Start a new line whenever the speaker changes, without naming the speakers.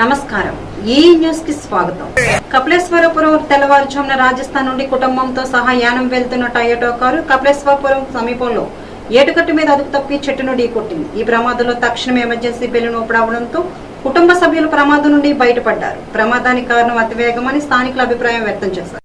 నమస్కారం. ఈ న్యూస్కి స్వాగతం. కపిలేశ్వరపురం తెల్లవారుజామున రాజస్థాన్ నుండి కుటుంబంతో సహా యానం వెళ్తున్న టయోటో కారు కపిలేశ్వరపురం సమీపంలో ఏటుకట్టు మీద అదుపు తప్పి చెట్టును ఢీకొట్టింది ఈ ప్రమాదంలో తక్షణం ఎమర్జెన్సీ బెల్లును ఊపడవడంతో కుటుంబ సభ్యులు ప్రమాదం నుండి బయటపడ్డారు. ప్రమాదానికి కారణం అతివేగమని స్థానికులు అభిప్రాయం వ్యక్తం చేశారు.